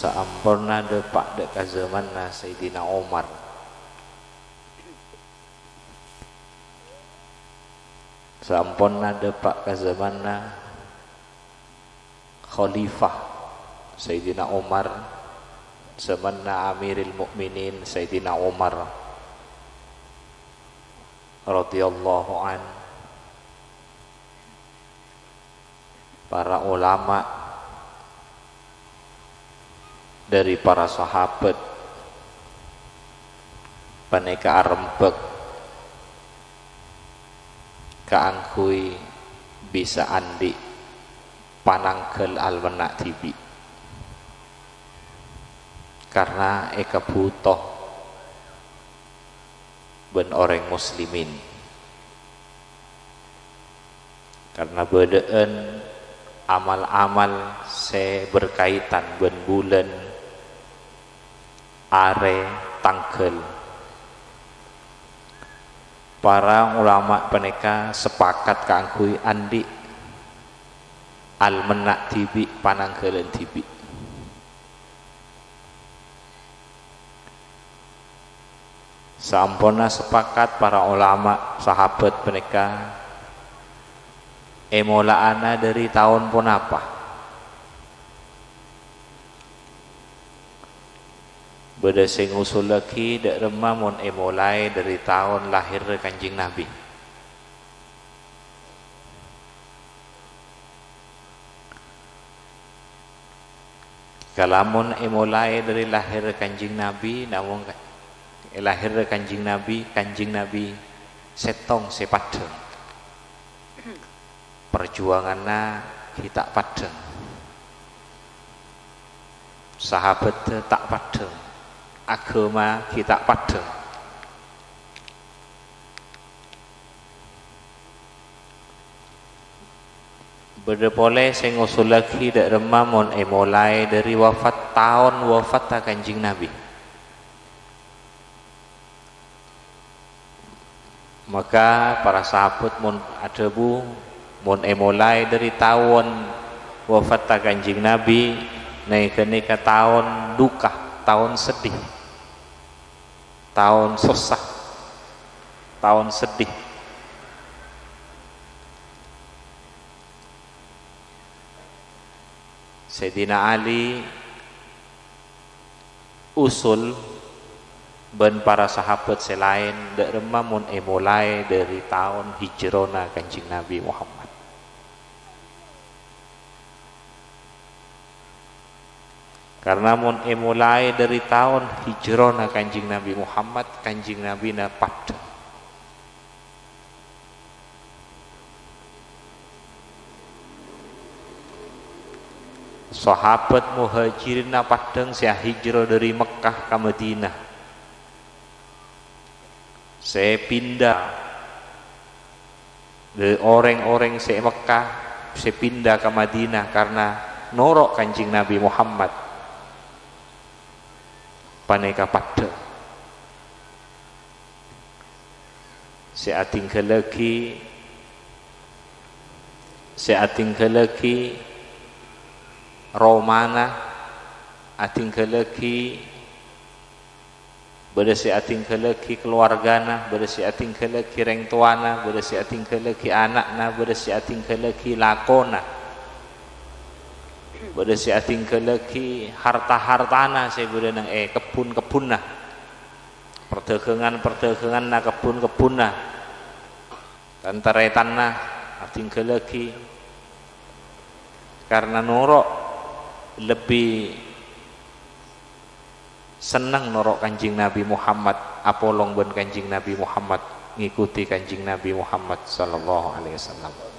Seampurna depak dek ke zaman na Sayyidina Umar Seampurna depak ke zaman na Khalifah Sayyidina Umar Zaman na Amiril Mukminin Sayyidina Umar radhiyallahu an. Para ulama dari para sahabat. Paneka rempek kaangkui bisa andi panangkel almanak tibi. Karena eka butuh ben orang muslimin. Karena bedaan amal-amal se berkaitan ben bulan are tangkel para ulama peneka sepakat kangkui andi al menak tibi panangkelen tibi sampona sepakat para ulama sahabat peneka emolaana dari tahun pun apa Bada sing usul lagi dak remah mon e mulai dari tahun lahir Kanjeng Nabi. Kalamun e mulai dari lahir Kanjeng Nabi namun e lahir Kanjeng Nabi, Kanjeng Nabi setong sepadeng. Perjuanganna kita padeng. Sahabat tak padeng agama kita pada Berde boleh saya ngusul lagi dak remah mon eh mulai dari wafat tahun wafat tak kanjing Nabi. Maka para sahabat mon ada bu mon eh mulai dari tahun wafat tak kanjing Nabi naik ke tahun duka tahun sedih tahun susah. Tahun sedih. Sayyidina Ali usul ben para sahabat selain dak remamun e mulai dari tahun hijrona kanjeng Nabi Muhammad Karena mun mulai dari tahun hijrah kanjing Nabi Muhammad kanjing Nabi na pada. Sahabat muhajirin na padang saya hijrah dari Mekah ke Madinah. Saya pindah dari orang-orang saya Mekah saya pindah ke Madinah karena norok kanjing Nabi Muhammad paneka pada. Si ating kelaki si ating kelaki romana ating kelaki Bada si ating kelaki keluargana, bada si ating kelaki reng tuana, bada si ating kelaki anakna, bada si ating kelaki lakona pada si ating keleki harta-hartana saya boleh nang eh kebun-kebun nah perdagangan-perdagangan nah kebun-kebun nah tantaretan nah ating keleki. Karena norok lebih senang norok kanjing Nabi Muhammad apolong ben kanjing Nabi Muhammad ngikuti kanjing Nabi Muhammad sallallahu alaihi wasallam